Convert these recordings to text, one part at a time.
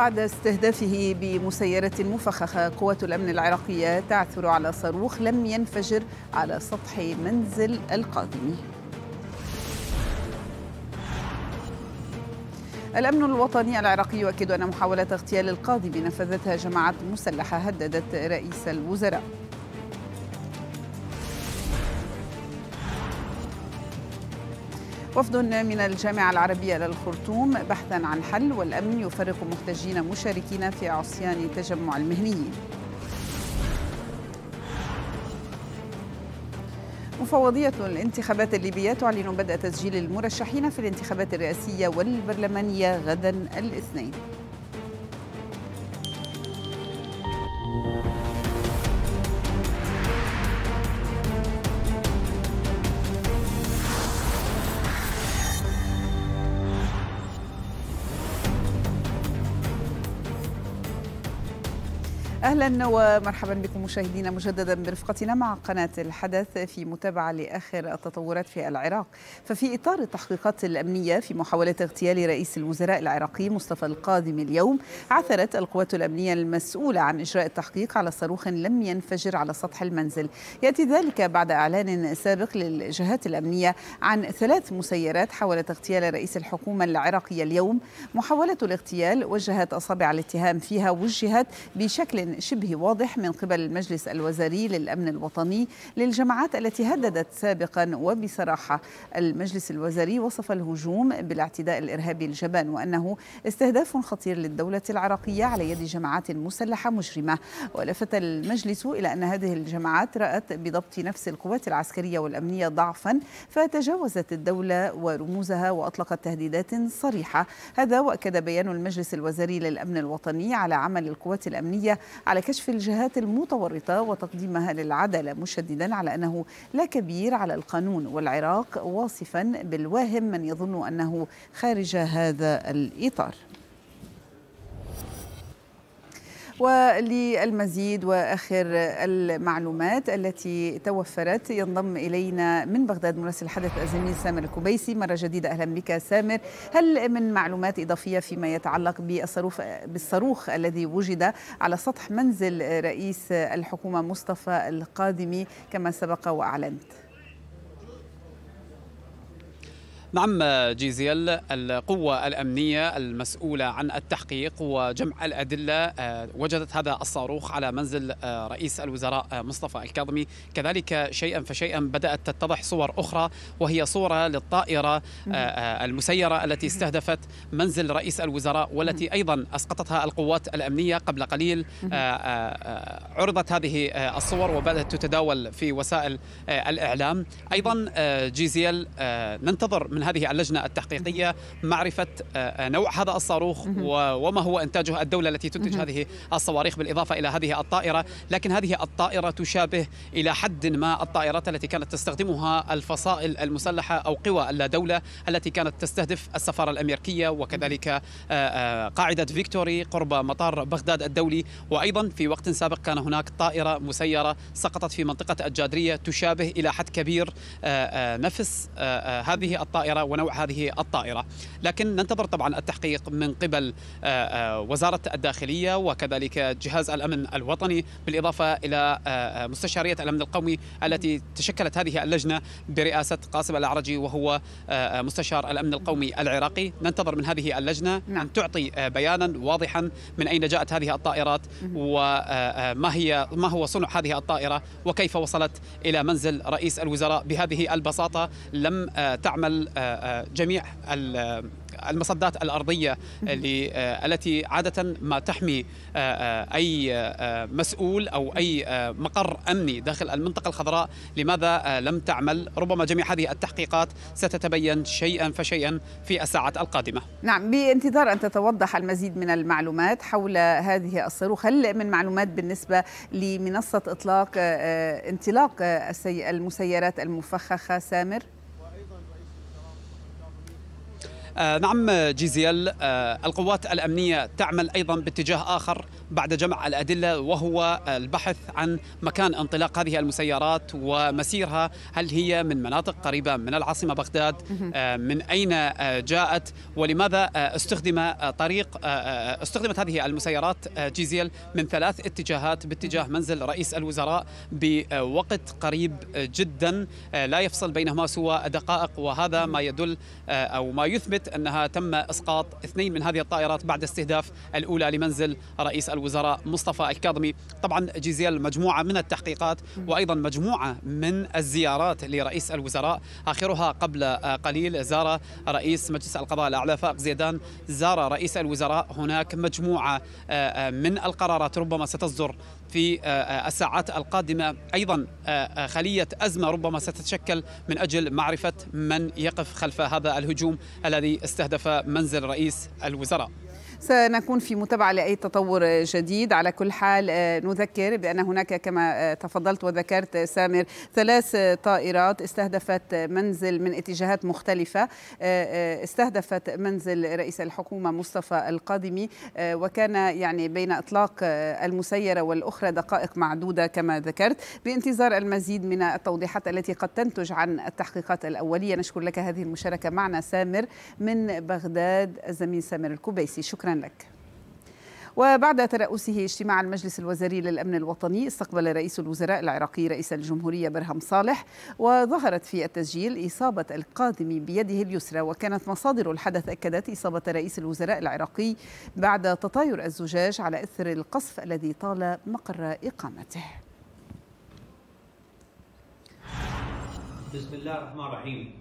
بعد استهدافه بمسيرة مفخخة قوات الأمن العراقية تعثر على صاروخ لم ينفجر على سطح منزل القادم. الأمن الوطني العراقي يؤكد أن محاولة اغتيال القاضي نفذتها جماعات مسلحة هددت رئيس الوزراء. وفد من الجامعة العربية للخرطوم بحثا عن حل والأمن يفرق محتجين مشاركين في عصيان تجمع المهنيين مفوضية الانتخابات الليبية تعلن بدء تسجيل المرشحين في الانتخابات الرئاسية والبرلمانية غدا الاثنين. أهلا ومرحبا بكم مشاهدينا مجددا برفقتنا مع قناة الحدث في متابعة لآخر التطورات في العراق. ففي إطار التحقيقات الأمنية في محاولة اغتيال رئيس الوزراء العراقي مصطفى القادم اليوم عثرت القوات الأمنية المسؤولة عن إجراء التحقيق على صاروخ لم ينفجر على سطح المنزل. يأتي ذلك بعد إعلان سابق للجهات الأمنية عن ثلاث مسيرات حاولت اغتيال رئيس الحكومة العراقيه اليوم. محاولة الاغتيال وجهت أصابع الاتهام فيها وجهت بشكل شبه واضح من قبل المجلس الوزاري للأمن الوطني للجماعات التي هددت سابقا وبصراحة. المجلس الوزاري وصف الهجوم بالاعتداء الإرهابي الجبان وأنه استهداف خطير للدولة العراقية على يد جماعات مسلحة مجرمة. ولفت المجلس إلى أن هذه الجماعات رأت بضبط نفس القوات العسكرية والأمنية ضعفا فتجاوزت الدولة ورموزها وأطلقت تهديدات صريحة. هذا وأكد بيان المجلس الوزاري للأمن الوطني على عمل القوات الأمنية على كشف الجهات المتورطة وتقديمها للعدالة مشددا على أنه لا كبير على القانون والعراق واصفا بالواهم من يظن أنه خارج هذا الإطار. وللمزيد وآخر المعلومات التي توفرت ينضم إلينا من بغداد مراسل الحدث الزميل سامر الكبيسي مرة جديدة أهلا بك سامر. هل من معلومات إضافية فيما يتعلق بالصاروخ بالصاروخ الذي وجد على سطح منزل رئيس الحكومة مصطفى القادمي كما سبق وأعلنت؟ نعم جيزيل القوة الأمنية المسؤولة عن التحقيق وجمع الأدلة وجدت هذا الصاروخ على منزل رئيس الوزراء مصطفى الكاظمي. كذلك شيئا فشيئا بدأت تتضح صور أخرى وهي صورة للطائرة المسيرة التي استهدفت منزل رئيس الوزراء والتي أيضا أسقطتها القوات الأمنية قبل قليل. عرضت هذه الصور وبدأت تتداول في وسائل الإعلام. أيضا جيزيل ننتظر من من هذه اللجنة التحقيقية معرفة نوع هذا الصاروخ وما هو إنتاجه الدولة التي تنتج هذه الصواريخ بالإضافة إلى هذه الطائرة. لكن هذه الطائرة تشابه إلى حد ما الطائرات التي كانت تستخدمها الفصائل المسلحة أو قوى الدولة التي كانت تستهدف السفارة الأمريكية وكذلك قاعدة فيكتوري قرب مطار بغداد الدولي. وأيضا في وقت سابق كان هناك طائرة مسيرة سقطت في منطقة الجادرية تشابه إلى حد كبير نفس هذه الطائرة. الطائرة ونوع هذه الطائرة. لكن ننتظر طبعا التحقيق من قبل وزارة الداخلية وكذلك جهاز الأمن الوطني بالإضافة إلى مستشارية الأمن القومي التي تشكلت هذه اللجنة برئاسة قاسم الأعرجي وهو مستشار الأمن القومي العراقي. ننتظر من هذه اللجنة نعم. أن تعطي بيانا واضحا من أين جاءت هذه الطائرات وما هي ما هو صنع هذه الطائرة وكيف وصلت إلى منزل رئيس الوزراء. بهذه البساطة لم تعمل جميع المصدات الأرضية التي عادة ما تحمي أي مسؤول أو أي مقر أمني داخل المنطقة الخضراء. لماذا لم تعمل؟ ربما جميع هذه التحقيقات ستتبين شيئا فشيئا في الساعات القادمة. نعم بانتظار أن تتوضح المزيد من المعلومات حول هذه الصاروخ. هل من معلومات بالنسبة لمنصة إطلاق انطلاق المسيرات المفخخة سامر؟ آه نعم جيزيل آه القوات الأمنية تعمل أيضا باتجاه آخر بعد جمع الأدلة وهو البحث عن مكان انطلاق هذه المسيرات ومسيرها. هل هي من مناطق قريبة من العاصمة بغداد؟ آه من أين جاءت؟ ولماذا استخدم طريق استخدمت هذه المسيرات؟ جيزيل من ثلاث اتجاهات باتجاه منزل رئيس الوزراء بوقت قريب جدا. لا يفصل بينهما سوى دقائق وهذا ما يدل أو ما يثبت أنها تم إسقاط اثنين من هذه الطائرات بعد استهداف الأولى لمنزل رئيس الوزراء مصطفى الكاظمي. طبعا جيزيل مجموعة من التحقيقات وأيضا مجموعة من الزيارات لرئيس الوزراء آخرها قبل قليل زار رئيس مجلس القضاء الأعلى فائق زيدان. زار رئيس الوزراء هناك مجموعة من القرارات ربما ستصدر في الساعات القادمة. أيضا خلية أزمة ربما ستتشكل من أجل معرفة من يقف خلف هذا الهجوم الذي استهدف منزل رئيس الوزراء. سنكون في متابعة لأي تطور جديد. على كل حال نذكر بأن هناك كما تفضلت وذكرت سامر ثلاث طائرات استهدفت منزل من اتجاهات مختلفة. استهدفت منزل رئيس الحكومة مصطفى القادمي. وكان يعني بين إطلاق المسيرة والأخرى دقائق معدودة كما ذكرت. بانتظار المزيد من التوضيحات التي قد تنتج عن التحقيقات الأولية نشكر لك هذه المشاركة معنا سامر من بغداد الزميل سامر الكوبيسي. شكرا. لك وبعد ترأسه اجتماع المجلس الوزاري للأمن الوطني استقبل رئيس الوزراء العراقي رئيس الجمهورية برهم صالح وظهرت في التسجيل إصابة القادم بيده اليسرى. وكانت مصادر الحدث أكدت إصابة رئيس الوزراء العراقي بعد تطاير الزجاج على إثر القصف الذي طال مقر إقامته. بسم الله الرحمن الرحيم.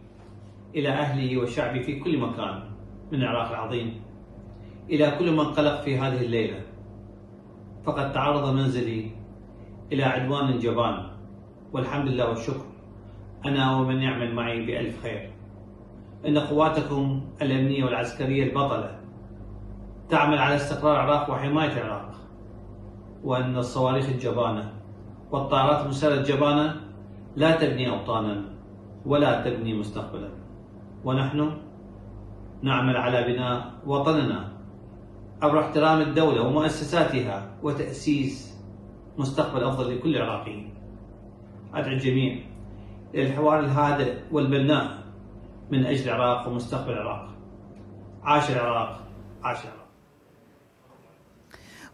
إلى أهلي وشعبي في كل مكان من العراق العظيم. إلى كل من قلق في هذه الليلة. فقد تعرض منزلي إلى عدوان جبان والحمد لله والشكر. أنا ومن يعمل معي بألف خير. إن قواتكم الأمنية والعسكرية البطلة تعمل على استقرار العراق وحماية العراق وأن الصواريخ الجبانة والطائرات المسيرة الجبانة لا تبني أوطانا ولا تبني مستقبلا. ونحن نعمل على بناء وطننا عبر احترام الدولة ومؤسساتها وتأسيس مستقبل أفضل لكل العراقيين. أدعو الجميع للحوار الهادئ والبناء من أجل العراق ومستقبل العراق. عاش العراق عاش العراق.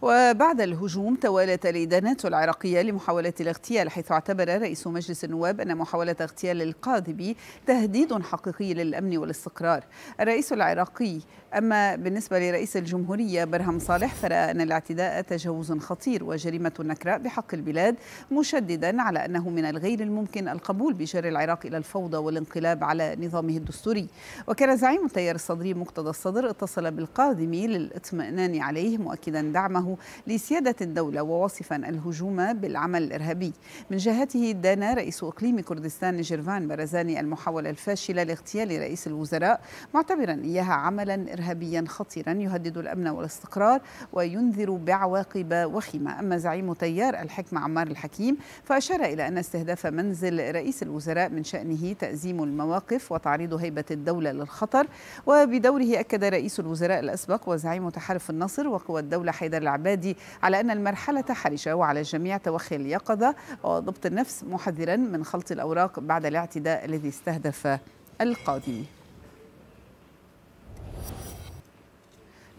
وبعد الهجوم توالت الإدانات العراقية لمحاولة الاغتيال حيث اعتبر رئيس مجلس النواب أن محاولة اغتيال القاذبي تهديد حقيقي للأمن والاستقرار. الرئيس العراقي أما بالنسبة لرئيس الجمهورية برهم صالح فرأى أن الاعتداء تجاوز خطير وجريمة نكراء بحق البلاد مشددا على أنه من الغير الممكن القبول بجر العراق إلى الفوضى والانقلاب على نظامه الدستوري. وكان زعيم التيار الصدري مقتدى الصدر اتصل بالقاذمي للاطمئنان عليه مؤكدا دعمه لسيادة الدولة وواصفا الهجوم بالعمل الإرهابي. من جهته دان رئيس إقليم كردستان جيرفان برزاني المحاولة الفاشلة لاغتيال رئيس الوزراء معتبرا إياها عملا إرهابيا خطيرا يهدد الأمن والاستقرار وينذر بعواقب وخيمة. أما زعيم تيار الحكمة عمار الحكيم فأشار إلى أن استهداف منزل رئيس الوزراء من شأنه تأزيم المواقف وتعريض هيبة الدولة للخطر. وبدوره أكد رئيس الوزراء الأسبق وزعيم تحالف النصر وقوى الدولة حيدر العبادي على أن المرحلة حرجة وعلى الجميع توخي اليقظة وضبط النفس محذرا من خلط الأوراق بعد الاعتداء الذي استهدف القادم.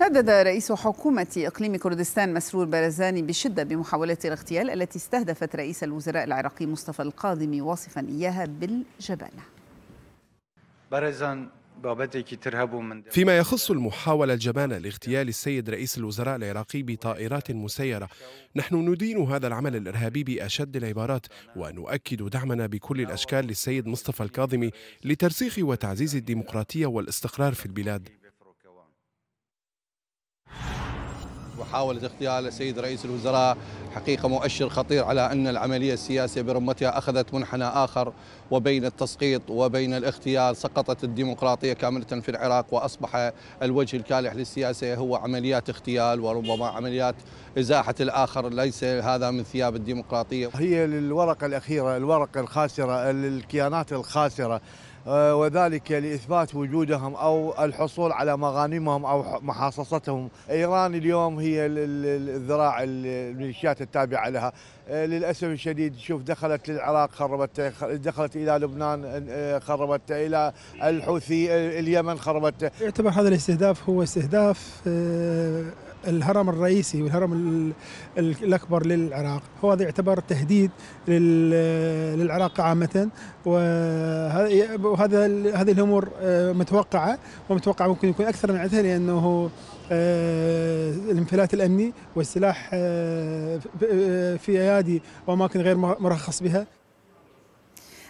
ندد رئيس حكومة إقليم كردستان مسرور بارزاني بشدة بمحاولة الاغتيال التي استهدفت رئيس الوزراء العراقي مصطفى القاضمي واصفا إياها بالجبانة. بارزان فيما يخص المحاولة الجبانة لاغتيال السيد رئيس الوزراء العراقي بطائرات مسيرة نحن ندين هذا العمل الإرهابي بأشد العبارات ونؤكد دعمنا بكل الأشكال للسيد مصطفى الكاظمي لترسيخ وتعزيز الديمقراطية والاستقرار في البلاد. محاولة اغتيال السيد رئيس الوزراء. حقيقة مؤشر خطير على أن العملية السياسية برمتها أخذت منحنى آخر وبين التسقيط وبين الاغتيال سقطت الديمقراطية كاملة في العراق وأصبح الوجه الكالح للسياسة هو عمليات اغتيال وربما عمليات إزاحة الآخر. ليس هذا من ثياب الديمقراطية. هي الورقة الأخيرة الورقة الخاسرة الكيانات الخاسرة. وذلك لإثبات وجودهم أو الحصول على مغانمهم أو محاصصتهم. إيران اليوم هي الذراع الميليشيات التابعة لها. آه، للأسف الشديد شوف دخلت للعراق خربت دخلت إلى لبنان آه، خربت إلى الحوثي اليمن خربت. يعتبر هذا الاستهداف هو استهداف الهرم الرئيسي والهرم الأكبر للعراق. هو هذا يعتبر تهديد للعراق عامة وهذا هذه الأمور آه، متوقعة ومتوقعة ممكن يكون أكثر من عدها لأنه آه، الانفلات الأمني والسلاح آه، في أيادي وأماكن غير مرخص بها.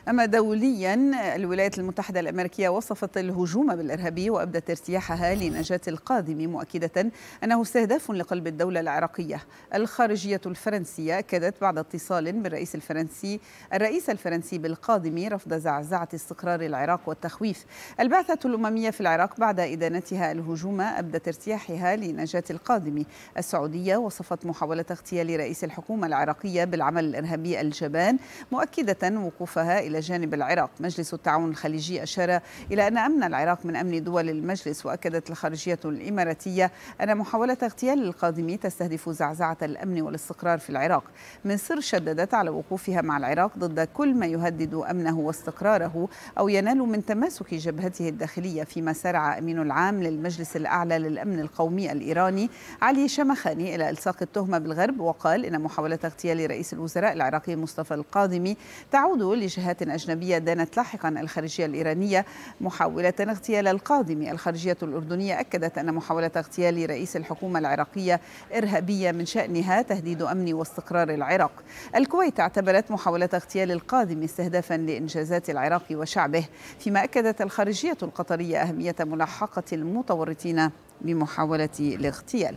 أما دوليا الولايات المتحدة الأمريكية وصفت الهجوم بالإرهابي وأبدت ارتياحها لنجاة القادم مؤكدة أنه استهداف لقلب الدولة العراقية. الخارجية الفرنسية أكدت بعد اتصال بالرئيس الفرنسي الرئيس الفرنسي بالقادم رفض زعزعة استقرار العراق والتخويف. البعثة الأممية في العراق بعد إدانتها الهجوم أبدت ارتياحها لنجاة القادم. السعودية وصفت محاولة اغتيال رئيس الحكومة العراقية بالعمل الإرهابي الجبان مؤكدة وقوفها إلى جانب العراق. مجلس التعاون الخليجي أشار إلى أن أمن العراق من أمن دول المجلس وأكدت الخارجية الإماراتية أن محاولة اغتيال القادم تستهدف زعزعة الأمن والاستقرار في العراق. مصر شددت على وقوفها مع العراق ضد كل ما يهدد أمنه واستقراره أو ينال من تماسك جبهته الداخلية فيما سارع أمين العام للمجلس الأعلى للأمن القومي الإيراني علي شمخاني إلى إلصاق التهمة بالغرب وقال إن محاولة اغتيال رئيس الوزراء العراقي مصطفى القادمي تعود لجهات أجنبية دانت لاحقا الخارجية الإيرانية محاولة اغتيال القادم. الخارجية الأردنية أكدت أن محاولة اغتيال رئيس الحكومة العراقية إرهابية من شأنها تهديد أمن واستقرار العراق. الكويت اعتبرت محاولة اغتيال القادم استهدافا لإنجازات العراق وشعبه فيما أكدت الخارجية القطرية أهمية ملاحقة المتورطين بمحاولة الاغتيال.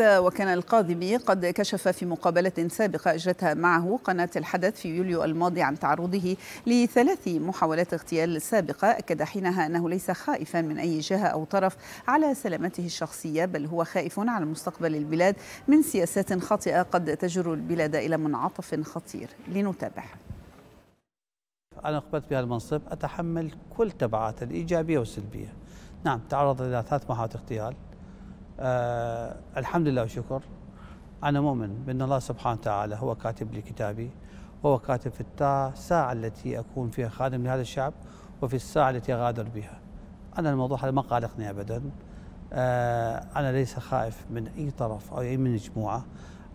هذا وكان القاضي قد كشف في مقابلة سابقة أجرتها معه قناة الحدث في يوليو الماضي عن تعرضه لثلاث محاولات اغتيال سابقة أكد حينها أنه ليس خائفا من أي جهة أو طرف على سلامته الشخصية بل هو خائف على مستقبل البلاد من سياسات خاطئة قد تجر البلاد إلى منعطف خطير. لنتابع. أنا أقبلت بهذا المنصب أتحمل كل تبعاته الإيجابية والسلبية. نعم تعرض إلى ثلاث محاولات اغتيال. آه الحمد لله والشكر أنا مؤمن بأن الله سبحانه وتعالى هو كاتب لي كتابي وهو كاتب في الساعة التي أكون فيها خادم لهذا الشعب وفي الساعة التي أغادر بها. أنا الموضوع هذا ما قلقني أبدا. آه أنا ليس خائف من أي طرف أو أي من مجموعة.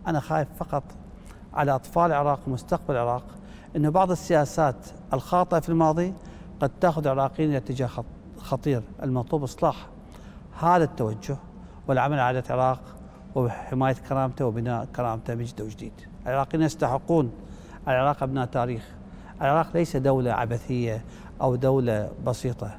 أنا خائف فقط على أطفال العراق ومستقبل العراق أنه بعض السياسات الخاطئة في الماضي قد تأخذ العراقيين إلى اتجاه خطير المطلوب إصلاح. هذا التوجه. والعمل على العراق وحماية كرامته وبناء كرامته من جديد وجديد. العراقيين يستحقون العراق أبناء تاريخ. العراق ليس دولة عبثية أو دولة بسيطة.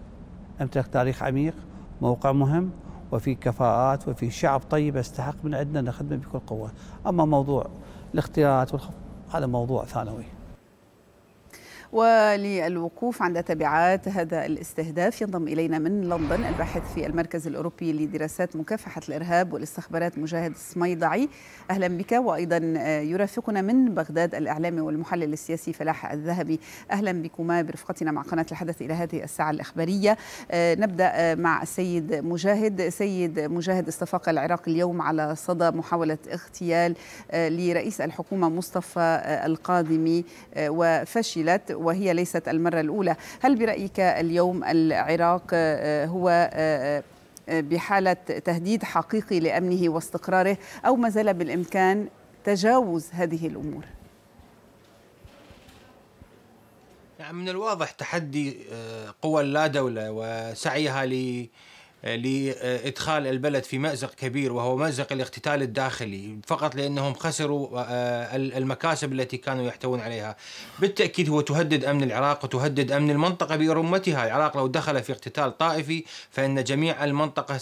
يمتلك تاريخ عميق موقع مهم وفي كفاءات وفي شعب طيب يستحق من عندنا نخدمه بكل قوة. أما موضوع الاختيارات هذا موضوع ثانوي. وللوقوف عند تبعات هذا الاستهداف ينضم إلينا من لندن الباحث في المركز الأوروبي لدراسات مكافحة الإرهاب والاستخبارات مجاهد السميضعي أهلا بك. وأيضا يرافقنا من بغداد الإعلامي والمحلل السياسي فلاح الذهبي. أهلا بكما برفقتنا مع قناة الحدث إلى هذه الساعة الإخبارية. نبدأ مع السيد مجاهد. سيد مجاهد استفاق العراق اليوم على صدى محاولة اغتيال لرئيس الحكومة مصطفى القادمي وفشلت وهي ليست المرة الأولى هل برأيك اليوم العراق هو بحالة تهديد حقيقي لأمنه واستقراره أو ما زال بالإمكان تجاوز هذه الأمور؟ يعني من الواضح تحدي قوى اللا دولة وسعيها ل لإدخال البلد في مأزق كبير وهو مأزق الاقتتال الداخلي فقط لأنهم خسروا المكاسب التي كانوا يحتوون عليها. بالتأكيد هو تهدد أمن العراق وتهدد أمن المنطقة برمتها، العراق لو دخل في اقتتال طائفي فإن جميع المنطقة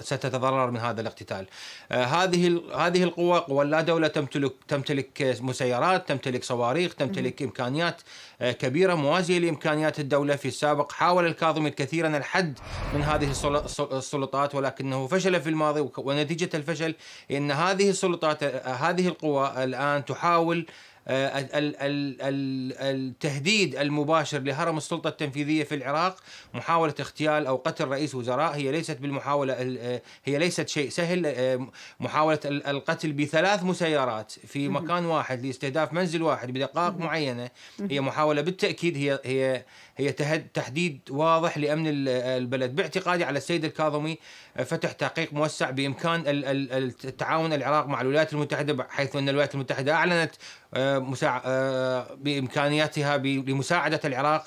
ستتضرر من هذا الاقتتال. هذه هذه القوى قوى لا دولة تمتلك تمتلك مسيرات، تمتلك صواريخ، تمتلك إمكانيات كبيرة موازية لإمكانيات الدولة في السابق، حاول الكاظمي كثيرا الحد من هذه السلطات ولكنه فشل في الماضي ونتيجة الفشل إن هذه السلطات هذه القوى الآن تحاول التهديد المباشر لهرم السلطة التنفيذية في العراق محاولة اغتيال أو قتل رئيس وزراء هي ليست بالمحاولة هي ليست شيء سهل. محاولة القتل بثلاث مسيرات في مكان واحد لاستهداف منزل واحد بدقائق معينة. هي محاولة بالتأكيد هي هي هي تحديد واضح لأمن البلد. باعتقادي على السيد الكاظمي فتح تحقيق موسع بإمكان التعاون العراق مع الولايات المتحدة حيث أن الولايات المتحدة أعلنت بإمكانياتها لمساعدة العراق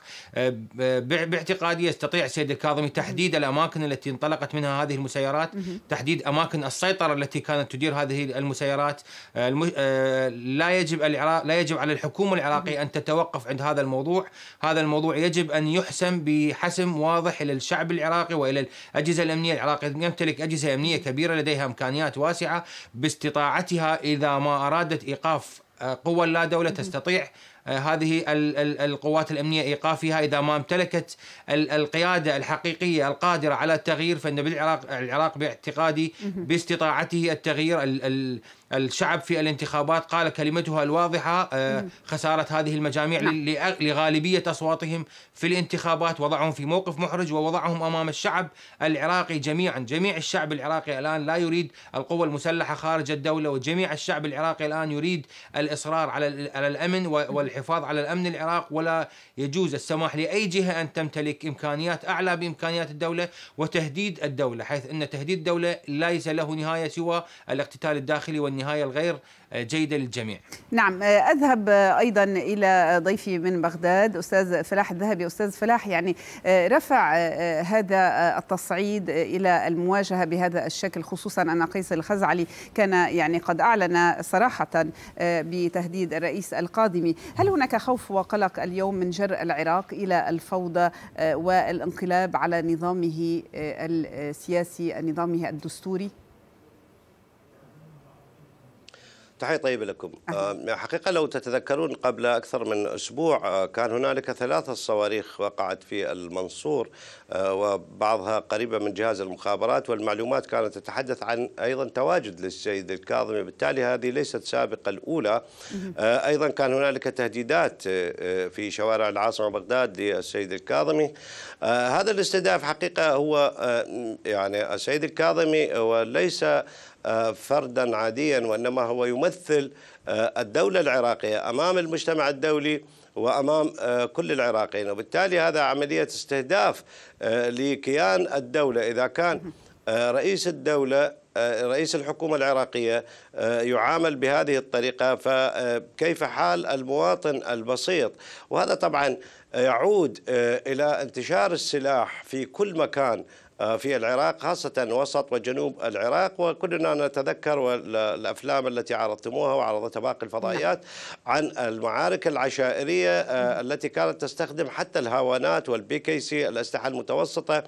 باعتقادي يستطيع السيد الكاظمي تحديد الأماكن التي انطلقت منها هذه المسيرات تحديد أماكن السيطرة التي كانت تدير هذه المسيرات. لا يجب العراق لا يجب على الحكومة العراقية أن تتوقف عند هذا الموضوع. هذا الموضوع يجب أن يحسم بحسم واضح إلى الشعب العراقي وإلى الأجهزة الأمنية العراقية. يمتلك أجهزة أمنية كبيرة لديها إمكانيات واسعة باستطاعتها إذا ما أرادت إيقاف قوى لا دولة تستطيع هذه القوات الأمنية إيقافها إذا ما امتلكت القيادة الحقيقية القادرة على التغيير فإن بالعراق العراق باعتقادي باستطاعته التغيير الشعب في الانتخابات قال كلمتها الواضحة خسارة هذه المجاميع لغالبية أصواتهم في الانتخابات. وضعهم في موقف محرج ووضعهم أمام الشعب العراقي جميعا. جميع الشعب العراقي الآن لا يريد القوى المسلحة خارج الدولة وجميع الشعب العراقي الآن يريد الإصرار على على الأمن والحفاظ على الأمن العراق. ولا يجوز السماح لأي جهة أن تمتلك إمكانيات أعلى بإمكانيات الدولة وتهديد الدولة حيث إن تهديد الدولة ليس له نهاية سوى الاقتتال الداخلي والنهايه الغير جيدة للجميع. نعم أذهب أيضا إلى ضيفي من بغداد أستاذ فلاح الذهبي. أستاذ فلاح يعني رفع هذا التصعيد إلى المواجهة بهذا الشكل خصوصا أن قيس الخزعلي كان يعني قد أعلن صراحة بتهديد الرئيس القادم هل هناك خوف وقلق اليوم من جر العراق إلى الفوضى والانقلاب على نظامه السياسي نظامه الدستوري؟ تحية طيبة لكم. أه. حقيقة لو تتذكرون قبل أكثر من أسبوع كان هنالك ثلاثة صواريخ وقعت في المنصور وبعضها قريبة من جهاز المخابرات والمعلومات كانت تتحدث عن أيضا تواجد للسيد الكاظمي. بالتالي هذه ليست سابقة الأولى. أيضا كان هنالك تهديدات في شوارع العاصمة بغداد للسيد الكاظمي. هذا الاستهداف حقيقة هو يعني السيد الكاظمي وليس فردا عاديا وإنما هو يمثل الدولة العراقية أمام المجتمع الدولي وأمام كل العراقيين. وبالتالي هذا عملية استهداف لكيان الدولة. إذا كان رئيس الدولة رئيس الحكومة العراقية يعامل بهذه الطريقة فكيف حال المواطن البسيط. وهذا طبعا يعود إلى انتشار السلاح في كل مكان آه، في العراق خاصة وسط وجنوب العراق وكلنا نتذكر الأفلام التي عرضتموها وعرضتها باقي الفضائيات عن المعارك العشائرية آه، التي كانت تستخدم حتى الهاوانات والبي كي سي الأسلحة المتوسطة.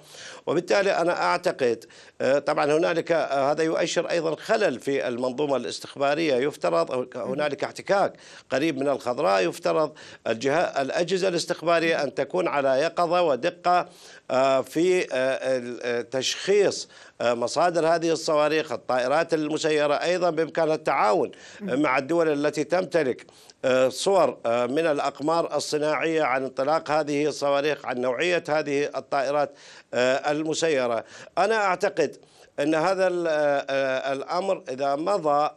وبالتالي أنا أعتقد آه، طبعا هنالك هذا يؤشر أيضا خلل في المنظومة الاستخبارية. يفترض هنالك احتكاك قريب من الخضراء. يفترض الجهات الأجهزة الاستخبارية أن تكون على يقظة ودقة في تشخيص مصادر هذه الصواريخ الطائرات المسيرة أيضا بإمكانها التعاون مع الدول التي تمتلك صور من الأقمار الصناعية عن انطلاق هذه الصواريخ عن نوعية هذه الطائرات المسيرة أنا أعتقد أن هذا الأمر إذا مضى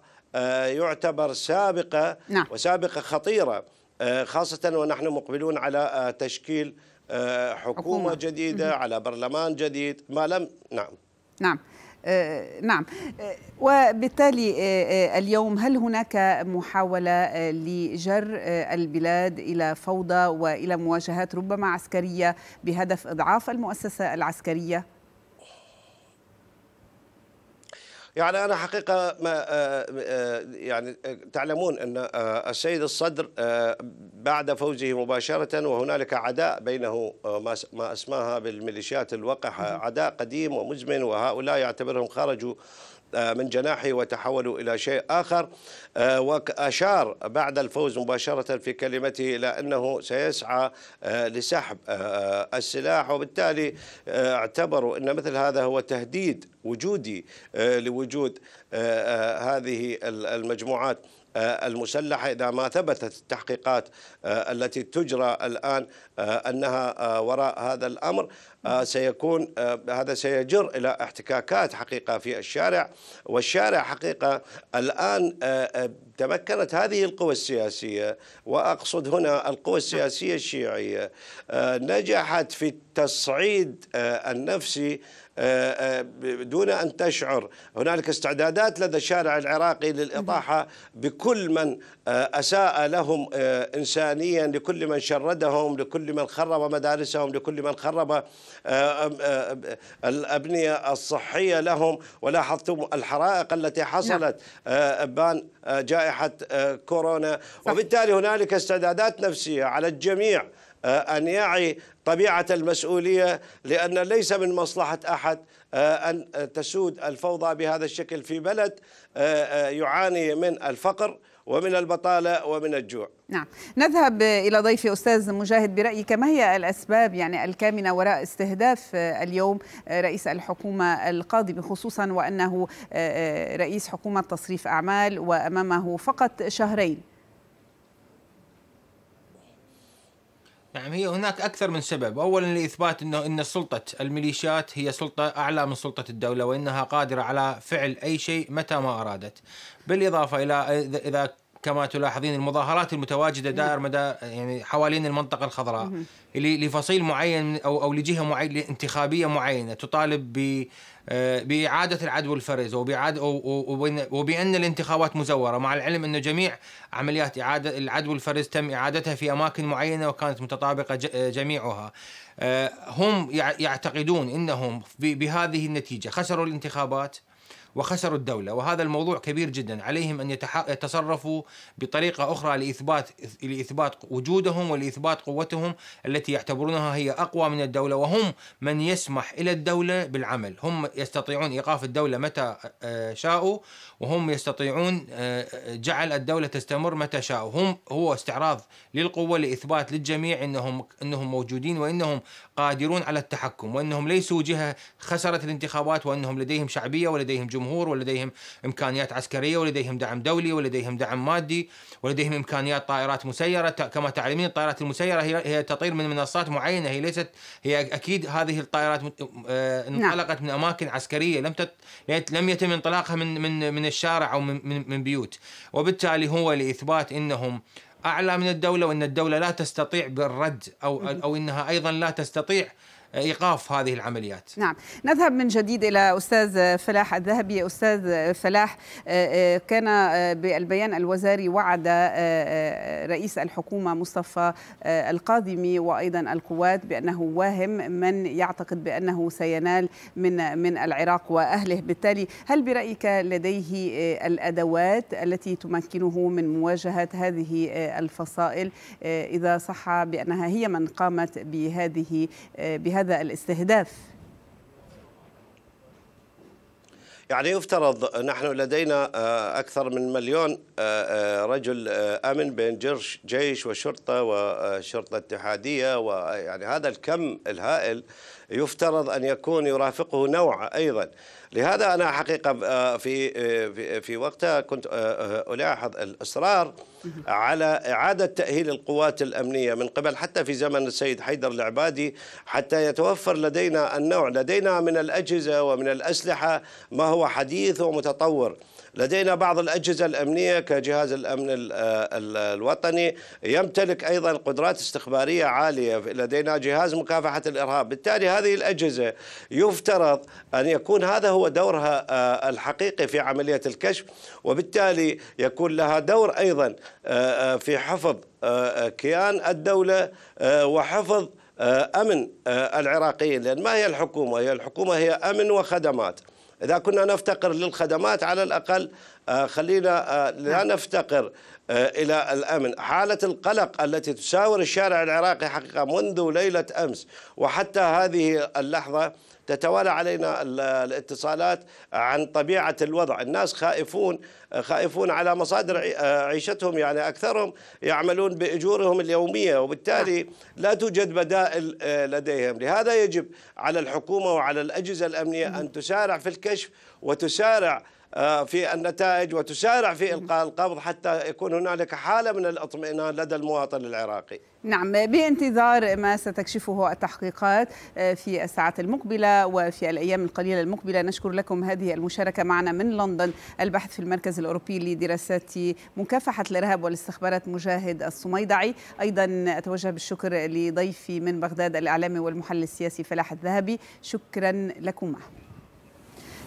يعتبر سابقة نعم. وسابقة خطيرة خاصة ونحن مقبلون على تشكيل حكومة, حكومة. جديدة على برلمان جديد. ما لم نعم. نعم. آه نعم. آه وبالتالي آه اليوم هل هناك محاولة لجر البلاد إلى فوضى وإلى مواجهات ربما عسكرية بهدف إضعاف المؤسسة العسكرية؟ يعني أنا حقيقة ما يعني تعلمون أن السيد الصدر بعد فوزه مباشرة وهنالك عداء بينه ما أسماها بالميليشيات الوقحه عداء قديم ومزمن وهؤلاء يعتبرهم خرجوا من جناحه وتحولوا إلى شيء آخر. وأشار بعد الفوز مباشرة في كلمته إلى أنه سيسعى لسحب السلاح. وبالتالي اعتبروا أن مثل هذا هو تهديد وجودي لوجود هذه المجموعات. المسلحة إذا ما ثبتت التحقيقات التي تجرى الآن أنها وراء هذا الأمر سيكون هذا سيجر إلى احتكاكات حقيقة في الشارع. والشارع حقيقة الآن تمكنت هذه القوى السياسية وأقصد هنا القوى السياسية الشيعية نجحت في التصعيد النفسي دون أن تشعر. هنالك استعدادات لدى الشارع العراقي للإطاحة بكل من أساء لهم إنسانيا لكل من شردهم لكل من خرب مدارسهم لكل من خرب الأبنية الصحية لهم. ولاحظتم الحرائق التي حصلت أبان جائحة كورونا. وبالتالي هنالك استعدادات نفسية على الجميع أن يعي طبيعة المسؤولية لأن ليس من مصلحة أحد أن تسود الفوضى بهذا الشكل في بلد يعاني من الفقر ومن البطالة ومن الجوع. نعم. نذهب إلى ضيف أستاذ مجاهد برأيك. ما هي الأسباب يعني الكامنة وراء استهداف اليوم رئيس الحكومة القاضي خصوصا وأنه رئيس حكومة تصريف أعمال وأمامه فقط شهرين؟ نعم هي هناك أكثر من سبب، اولا لإثبات إنه إن سلطة الميليشيات هي سلطة أعلى من سلطة الدولة وإنها قادرة على فعل أي شيء متى ما أرادت. بالإضافة إلى اذا كما تلاحظين المظاهرات المتواجدة دائر مدى يعني حوالين المنطقة الخضراء. اللي لفصيل معين أو أو لجهة معينه انتخابيه معينة تطالب ب بإعادة العدو الفرز وبإعادة وبأن الانتخابات مزورة مع العلم أن جميع عمليات إعادة العدو الفرز تم إعادتها في أماكن معينة وكانت متطابقة جميعها. هم يعتقدون أنهم بهذه النتيجة خسروا الانتخابات. وخسروا الدولة. وهذا الموضوع كبير جدا. عليهم أن يتصرفوا بطريقة أخرى لإثبات لإثبات وجودهم ولإثبات قوتهم التي يعتبرونها هي أقوى من الدولة. وهم من يسمح إلى الدولة بالعمل. هم يستطيعون إيقاف الدولة متى شاءوا. وهم يستطيعون جعل الدولة تستمر متى شاءوا. هم هو استعراض للقوة لإثبات للجميع أنهم أنهم موجودين وأنهم قادرون على التحكم. وأنهم ليسوا جهة خسرت الانتخابات وأنهم لديهم شعبية ولديهم جمهور ولديهم إمكانيات عسكرية ولديهم دعم دولي ولديهم دعم مادي ولديهم إمكانيات طائرات مسيرة. كما تعلمين الطائرات المسيرة هي هي تطير من منصات معينة. هي ليست هي أكيد هذه الطائرات انطلقت من أماكن عسكرية. لم تت لم يتم انطلاقها من من من الشارع أو من من, من بيوت. وبالتالي هو لإثبات أنهم أعلى من الدولة وإن الدولة لا تستطيع بالرد أو أو إنها أيضا لا تستطيع إيقاف هذه العمليات. نعم، نذهب من جديد إلى أستاذ فلاح الذهبي، أستاذ فلاح كان بالبيان الوزاري وعد رئيس الحكومة مصطفى القاضمي وأيضا القوات بأنه واهم. من يعتقد بأنه سينال من من العراق وأهله، بالتالي هل برأيك لديه الأدوات التي تمكنه من مواجهة هذه الفصائل؟ إذا صح بأنها هي من قامت بهذه بهذا الاستهداف؟ يعني يفترض نحن لدينا أكثر من مليون رجل أمن بين جيش وشرطة وشرطة اتحادية ويعني هذا الكم الهائل يفترض أن يكون يرافقه نوع أيضا. لهذا أنا حقيقة في في, في وقتها كنت ألاحظ الإصرار على إعادة تأهيل القوات الأمنية من قبل حتى في زمن السيد حيدر العبادي حتى يتوفر لدينا النوع لدينا من الأجهزة ومن الأسلحة ما هو حديث ومتطور. لدينا بعض الأجهزة الأمنية كجهاز الأمن الوطني يمتلك أيضا قدرات استخبارية عالية. لدينا جهاز مكافحة الإرهاب. بالتالي هذه الأجهزة يفترض أن يكون هذا هو دورها الحقيقي في عملية الكشف وبالتالي يكون لها دور أيضا في حفظ كيان الدولة وحفظ أمن العراقيين. لأن ما هي الحكومة؟ هي الحكومة هي أمن وخدمات. إذا كنا نفتقر للخدمات على الأقل خلينا لا نفتقر إلى الأمن. حالة القلق التي تساور الشارع العراقي حقيقة منذ ليلة أمس وحتى هذه اللحظة تتوالى علينا الاتصالات عن طبيعة الوضع. الناس خائفون خائفون على مصادر عيشتهم يعني أكثرهم يعملون بأجورهم اليومية وبالتالي لا توجد بدائل لديهم. لهذا يجب على الحكومة وعلى الأجهزة الأمنية أن تسارع في الكشف وتسارع في النتائج وتسارع في إلقاء القبض حتى يكون هنالك حالة من الاطمئنان لدى المواطن العراقي. نعم بانتظار ما ستكشفه التحقيقات في الساعات المقبلة وفي الأيام القليلة المقبلة. نشكر لكم هذه المشاركة معنا من لندن البحث في المركز الأوروبي لدراسات مكافحة الإرهاب والاستخبارات مجاهد الصميدعي. أيضا أتوجه بالشكر لضيفي من بغداد الإعلامي والمحلل السياسي فلاح الذهبي. شكرا لكما.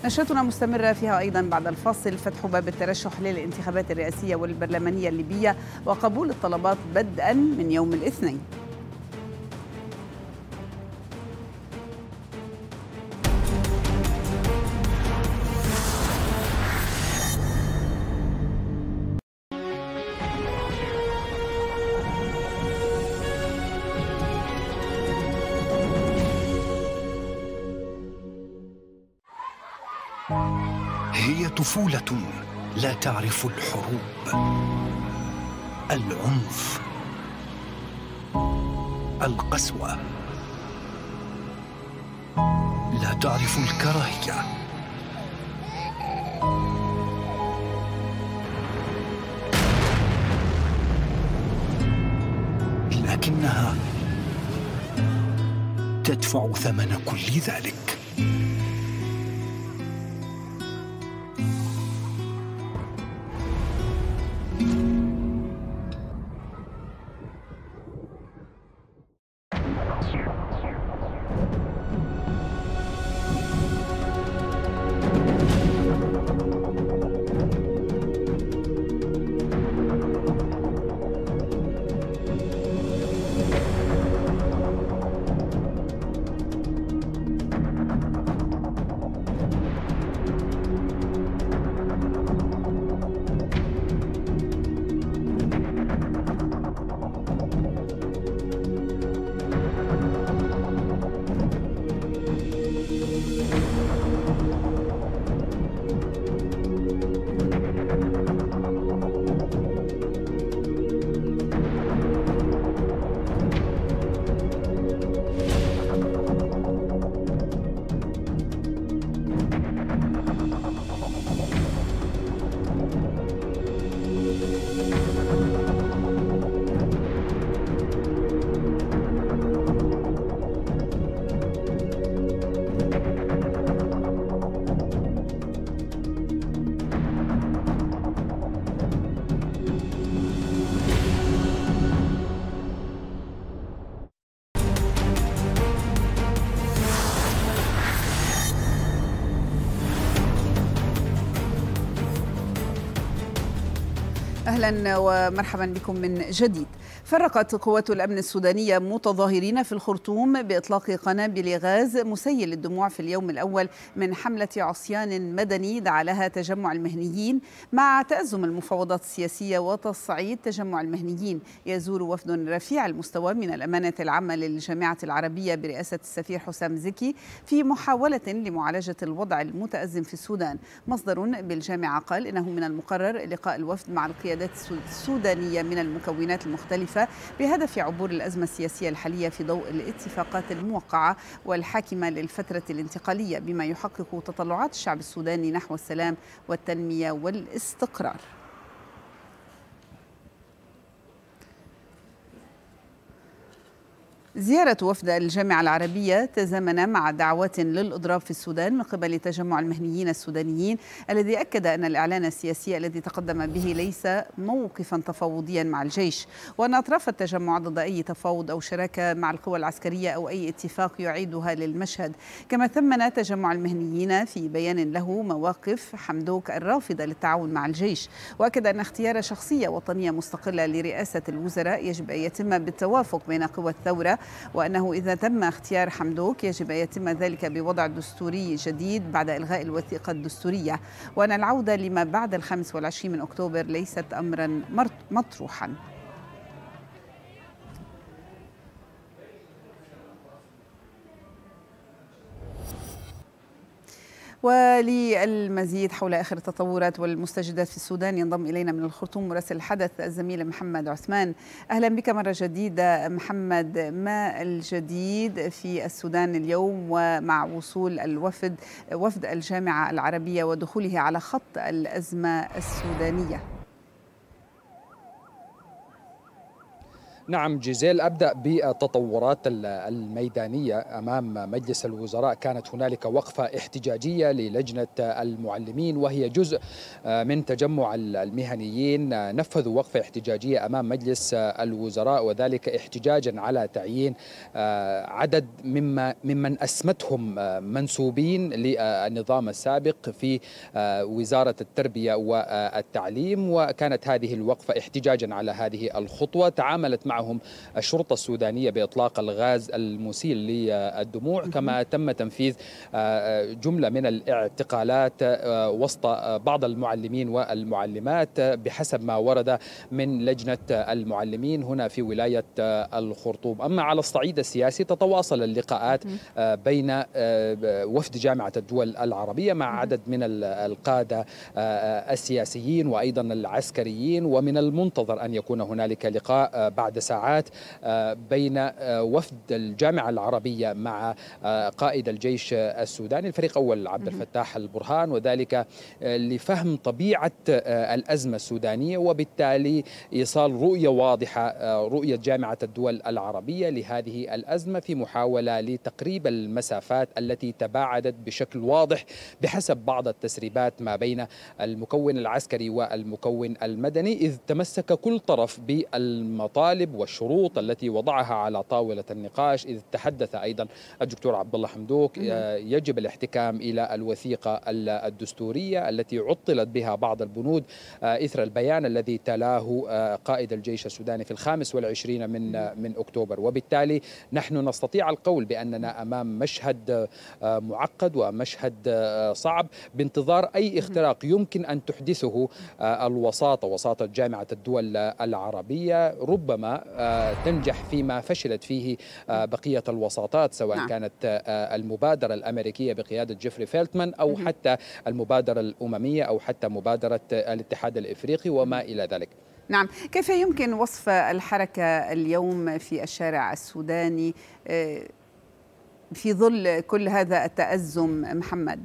نشرتنا مستمرة فيها أيضا بعد الفاصل فتح باب الترشح للانتخابات الرئاسية والبرلمانية الليبية وقبول الطلبات بدءا من يوم الاثنين. هي طفولة لا تعرف الحروب. العنف. القسوة. لا تعرف الكراهية. لكنها تدفع ثمن كل ذلك. أهلا ومرحبا بكم من جديد. فرقت قوات الأمن السودانية متظاهرين في الخرطوم بإطلاق قنابل غاز مسيل للدموع في اليوم الأول من حملة عصيان مدني دعا لها تجمع المهنيين مع تأزم المفاوضات السياسية وتصعيد تجمع المهنيين. يزور وفد رفيع المستوى من الأمانة العامة للجامعة العربية برئاسة السفير حسام زكي في محاولة لمعالجة الوضع المتأزم في السودان. مصدر بالجامعة قال إنه من المقرر لقاء الوفد مع القيادات السودانية من المكونات المختلفه بهدف عبور الأزمة السياسية الحالية في ضوء الاتفاقات الموقعة والحاكمة للفترة الانتقالية بما يحقق تطلعات الشعب السوداني نحو السلام والتنمية والاستقرار. زيارة وفد الجامعة العربية تزامن مع دعوات للإضراب في السودان من قبل تجمع المهنيين السودانيين الذي أكد أن الإعلان السياسي الذي تقدم به ليس موقفا تفاوضيا مع الجيش. وأن أطراف التجمع ضد أي تفاوض أو شراكة مع القوى العسكرية أو أي اتفاق يعيدها للمشهد. كما ثمن تجمع المهنيين في بيان له مواقف حمدوك الرافضة للتعاون مع الجيش. وأكد أن اختيار شخصية وطنية مستقلة لرئاسة الوزراء يجب أن يتم بالتوافق بين قوى الثورة وأنه إذا تم اختيار حمدوك يجب أن يتم ذلك بوضع دستوري جديد بعد إلغاء الوثيقة الدستورية. وأن العودة لما بعد الخامس والعشرين من أكتوبر ليست أمرا مطروحا. وللمزيد حول آخر التطورات والمستجدات في السودان. ينضم إلينا من الخرطوم مراسل الحدث الزميل محمد عثمان. أهلا بك مرة جديدة محمد ما الجديد في السودان اليوم ومع وصول الوفد وفد الجامعة العربية ودخوله على خط الأزمة السودانية؟ نعم جيزيل أبدأ بالتطورات الميدانية أمام مجلس الوزراء. كانت هنالك وقفة احتجاجية للجنة المعلمين وهي جزء من تجمع المهنيين. نفذوا وقفة احتجاجية أمام مجلس الوزراء وذلك احتجاجا على تعيين عدد مما ممن أسمتهم منسوبين للنظام السابق في وزارة التربية والتعليم. وكانت هذه الوقفة احتجاجا على هذه الخطوة. تعاملت مع معهم الشرطة السودانية بإطلاق الغاز المسيل للدموع. كما تم تنفيذ جملة من الاعتقالات وسط بعض المعلمين والمعلمات بحسب ما ورد من لجنة المعلمين هنا في ولاية الخرطوم. أما على الصعيد السياسي تتواصل اللقاءات بين وفد جامعة الدول العربية مع عدد من القادة السياسيين وأيضا العسكريين. ومن المنتظر أن يكون هنالك لقاء بعد ساعات بين وفد الجامعة العربية مع قائد الجيش السوداني الفريق أول عبد الفتاح البرهان وذلك لفهم طبيعة الأزمة السودانية وبالتالي إيصال رؤية واضحة رؤية جامعة الدول العربية لهذه الأزمة في محاولة لتقريب المسافات التي تباعدت بشكل واضح بحسب بعض التسريبات ما بين المكون العسكري والمكون المدني إذ تمسك كل طرف بالمطالب والشروط التي وضعها على طاولة النقاش إذ تحدث أيضا الدكتور عبد الله حمدوك يجب الاحتكام إلى الوثيقة الدستورية التي عطلت بها بعض البنود إثر البيان الذي تلاه قائد الجيش السوداني في الخامس والعشرين من من أكتوبر. وبالتالي نحن نستطيع القول بأننا أمام مشهد معقد ومشهد صعب بانتظار أي اختراق يمكن أن تحدثه الوساطة وساطة جامعة الدول العربية. ربما تنجح فيما فشلت فيه بقية الوساطات سواء نعم. كانت المبادرة الأمريكية بقيادة جيفري فيلتمان أو حتى المبادرة الأممية أو حتى مبادرة الاتحاد الإفريقي وما إلى ذلك نعم كيف يمكن وصف الحركة اليوم في الشارع السوداني في ظل كل هذا التأزم محمد؟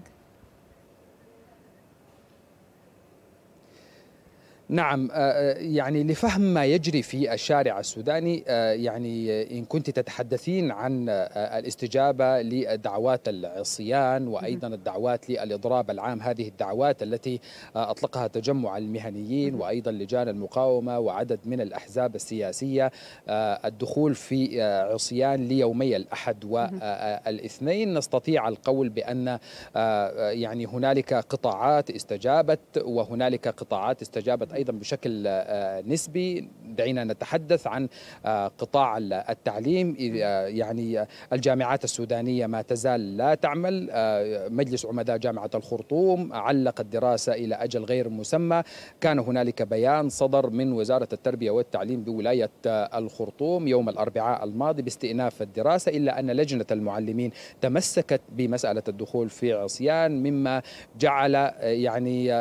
نعم يعني لفهم ما يجري في الشارع السوداني يعني إن كنت تتحدثين عن الاستجابة لدعوات العصيان وأيضا الدعوات للإضراب العام. هذه الدعوات التي أطلقها تجمع المهنيين وأيضا لجان المقاومة وعدد من الأحزاب السياسية الدخول في عصيان ليومي الأحد والاثنين نستطيع القول بأن يعني هنالك قطاعات استجابت وهنالك قطاعات استجابت أيضا بشكل نسبي دعينا نتحدث عن قطاع التعليم. يعني الجامعات السودانية ما تزال لا تعمل مجلس عمداء جامعة الخرطوم علق الدراسة إلى أجل غير مسمى. كان هنالك بيان صدر من وزارة التربية والتعليم بولاية الخرطوم يوم الأربعاء الماضي باستئناف الدراسة إلا أن لجنة المعلمين تمسكت بمسألة الدخول في عصيان مما جعل يعني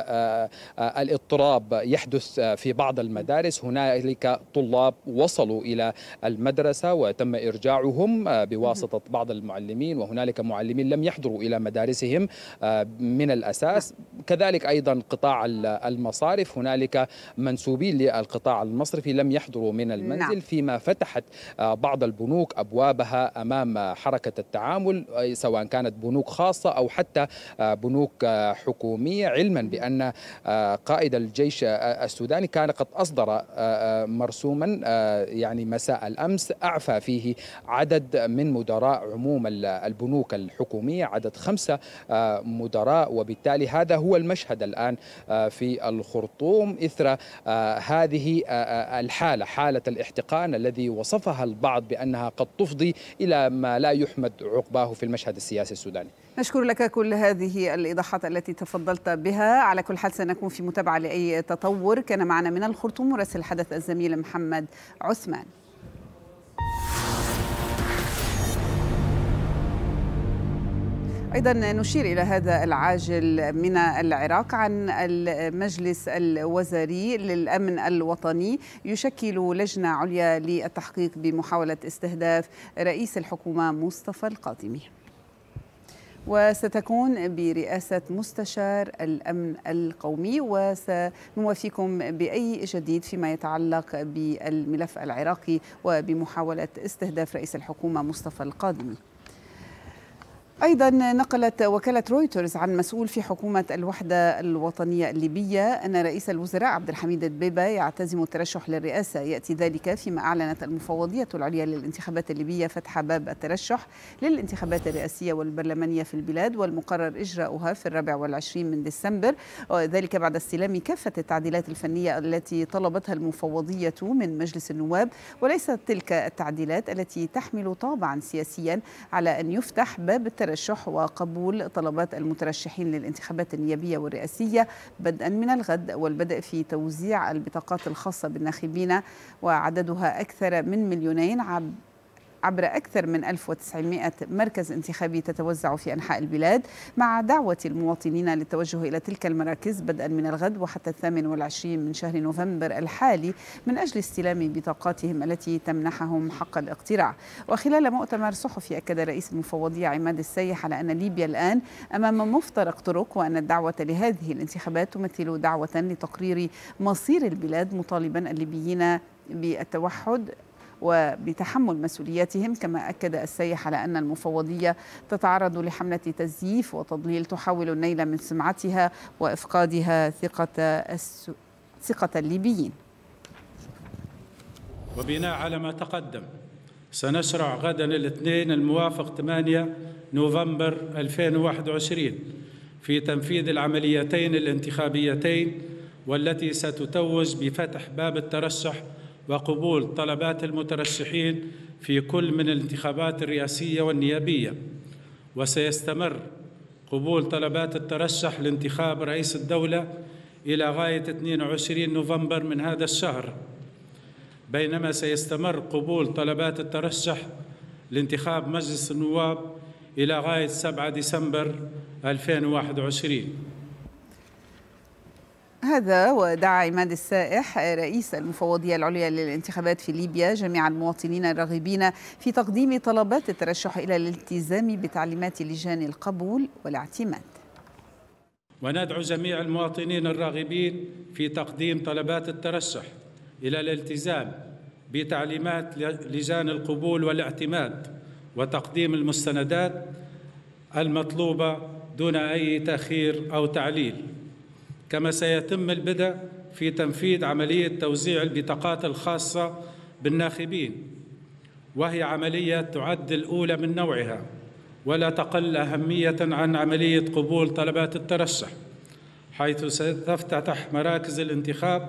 الاضطراب يحدث في بعض المدارس. هنالك طلاب وصلوا إلى المدرسة وتم إرجاعهم بواسطة بعض المعلمين وهنالك معلمين لم يحضروا إلى مدارسهم من الأساس. كذلك أيضا قطاع المصارف. هنالك منسوبين للقطاع المصرفي لم يحضروا من المنزل. نعم. فيما فتحت بعض البنوك أبوابها أمام حركة التعامل سواء كانت بنوك خاصة أو حتى بنوك حكومية علما بأن قائد الجيش السوداني كان قد أصدر مرسوما يعني مساء الأمس أعفى فيه عدد من مدراء عموم البنوك الحكومية عدد خمسة مدراء وبالتالي هذا هو المشهد الآن في الخرطوم إثر هذه الحالة حالة الاحتقان الذي وصفها البعض بأنها قد تفضي إلى ما لا يحمد عقباه في المشهد السياسي السوداني. نشكر لك كل هذه الإيضاحات التي تفضلت بها. على كل حال سنكون في متابعة لأي تطور. كان معنا من الخرطوم مراسل الحدث الزميل محمد عثمان. أيضا نشير إلى هذا العاجل من العراق عن المجلس الوزاري للأمن الوطني. يشكل لجنة عليا للتحقيق بمحاولة استهداف رئيس الحكومة مصطفى القاضمي وستكون برئاسة مستشار الأمن القومي وسنوافيكم بأي جديد فيما يتعلق بالملف العراقي وبمحاولة استهداف رئيس الحكومة مصطفى القاضمي أيضا نقلت وكالة رويترز عن مسؤول في حكومة الوحدة الوطنية الليبية أن رئيس الوزراء عبد الحميد الدبيبة يعتزم الترشح للرئاسة. يأتي ذلك فيما أعلنت المفوضية العليا للانتخابات الليبية فتح باب الترشح للانتخابات الرئاسية والبرلمانية في البلاد والمقرر إجراؤها في الرابع والعشرين من ديسمبر وذلك بعد استلام كافة التعديلات الفنية التي طلبتها المفوضية من مجلس النواب. وليست تلك التعديلات التي تحمل طابعا سياسيا على أن يفتح باب الترشح. الترشح وقبول طلبات المترشحين للانتخابات النيابية والرئاسية بدءا من الغد والبدء في توزيع البطاقات الخاصة بالناخبين وعددها أكثر من مليونين عبر أكثر من 1900 مركز انتخابي تتوزع في أنحاء البلاد مع دعوة المواطنين للتوجه إلى تلك المراكز بدءا من الغد وحتى الثامن والعشرين من شهر نوفمبر الحالي من أجل استلام بطاقاتهم التي تمنحهم حق الاقتراع. وخلال مؤتمر صحفي أكد رئيس المفوضية عماد السيح على أن ليبيا الآن أمام مفترق طرق وأن الدعوة لهذه الانتخابات تمثل دعوة لتقرير مصير البلاد مطالبا الليبيين بالتوحد وبتحمل مسؤولياتهم كما أكد السيح على أن المفوضية تتعرض لحملة تزييف وتضليل تحاول النيل من سمعتها وإفقادها ثقة الس... ثقة الليبيين. وبناء على ما تقدم سنشرع غدا الاثنين الموافق 8 نوفمبر 2021 في تنفيذ العمليتين الانتخابيتين والتي ستتوج بفتح باب الترشح وقبول طلبات المترشحين في كل من الانتخابات الرئاسية والنيابية. وسيستمر قبول طلبات الترشح لانتخاب رئيس الدولة إلى غاية 22 نوفمبر من هذا الشهر. بينما سيستمر قبول طلبات الترشح لانتخاب مجلس النواب إلى غاية 7 ديسمبر 2021 هذا ودعا عماد السائح رئيس المفوضية العليا للانتخابات في ليبيا جميع المواطنين الراغبين في تقديم طلبات الترشح إلى الالتزام بتعليمات لجان القبول والاعتماد. وندعو جميع المواطنين الراغبين في تقديم طلبات الترشح إلى الالتزام بتعليمات لجان القبول والاعتماد وتقديم المستندات المطلوبة دون أي تأخير أو تعليل. كما سيتم البدء في تنفيذ عملية توزيع البطاقات الخاصة بالناخبين وهي عملية تعد الأولى من نوعها ولا تقل أهمية عن عملية قبول طلبات الترشح حيث ستفتتح مراكز الانتخاب